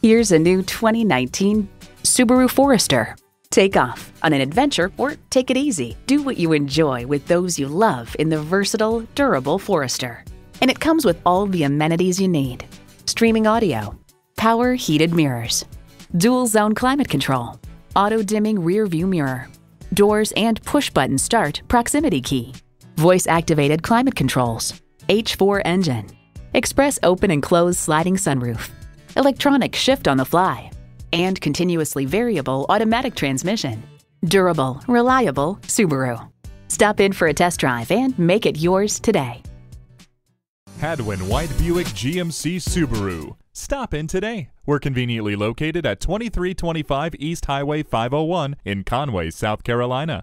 Here's a new 2019 Subaru Forester. Take off on an adventure or take it easy. Do what you enjoy with those you love in the versatile, durable Forester. And it comes with all the amenities you need streaming audio, power heated mirrors, dual zone climate control, auto dimming rear view mirror, doors and push button start proximity key, voice activated climate controls, H4 engine, express open and close sliding sunroof, electronic shift on the fly, and continuously variable automatic transmission. Durable, reliable Subaru. Stop in for a test drive and make it yours today. Hadwin White Buick GMC Subaru. Stop in today. We're conveniently located at 2325 East Highway 501 in Conway, South Carolina.